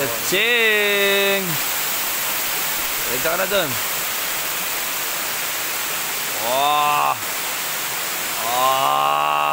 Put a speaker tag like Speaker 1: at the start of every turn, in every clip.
Speaker 1: Kaching! Ready ka na dun. Wow! Ah!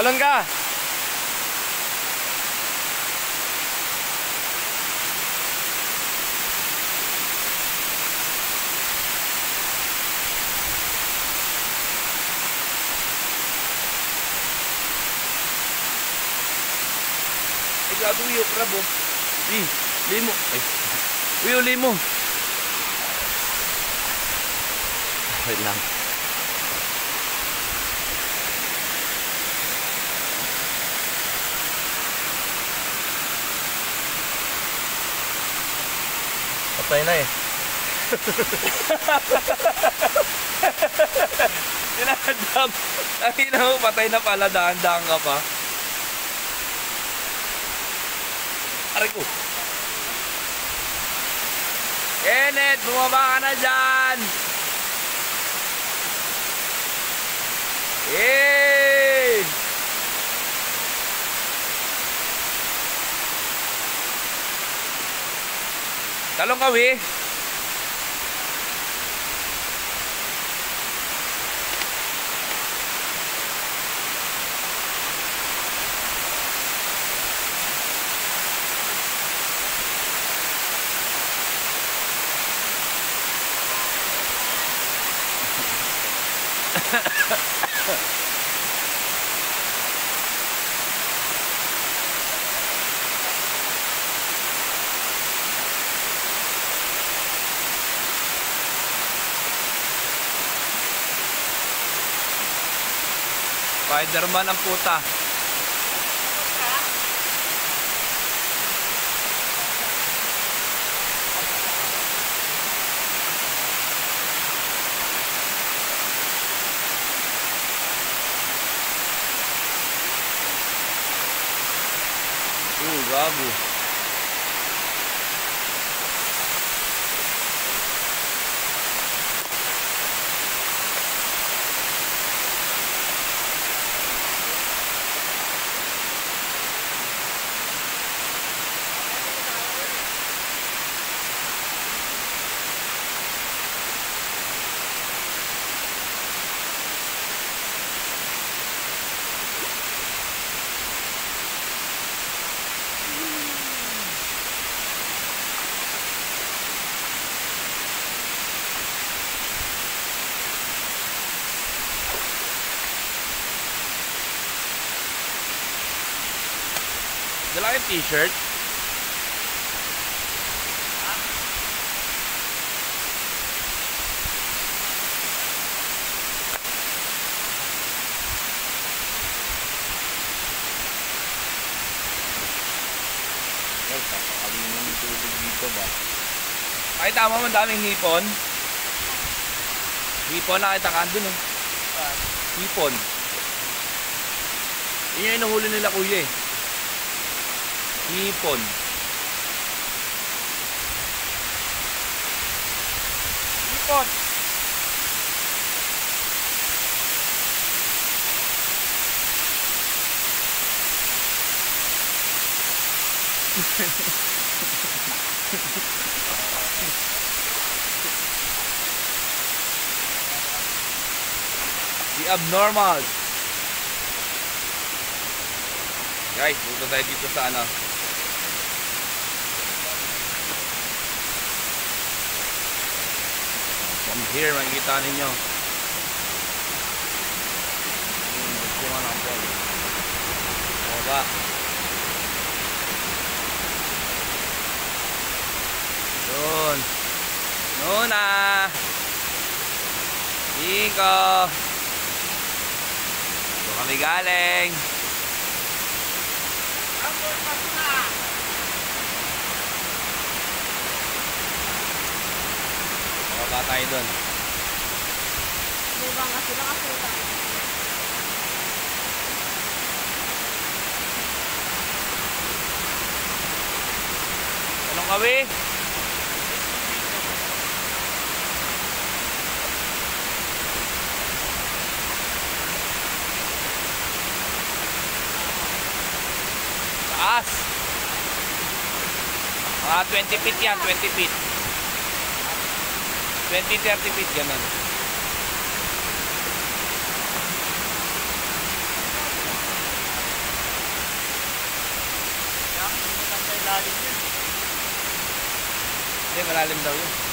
Speaker 1: Bà Luân ca Ito ako yung Di, limo. Ay, Will limo. Wait
Speaker 2: Patay na eh.
Speaker 1: Dinadam. Ay, na patay na pala. Dahan-dahan ka pa. Aray ko. Kenneth, bumaba ka na dyan. Yay! Talong kawi. Spiderman ang puta. Uh, gago. Dala yung t-shirt. Well, kapakaling ng tubig dito ba? Ay, tama mo, daming hipon. Hipon, nakita ka dun eh. Hipon. Yun yung inuhuli nila kuya eh. Hipon. Hipon. The abnormal. Guys, punta tayo dito sa ano. From here, makikita ninyo. Yung bunga ng ball. Baba. Doon. Doon na. Iko. Doon kami galing. Baba tayo doon.
Speaker 3: May banga sila kasi
Speaker 1: Anong kawi? Taas. Mga 20 feet yan, 20 feet. 20-30 feet, ganun. Hindi, malalim daw yun.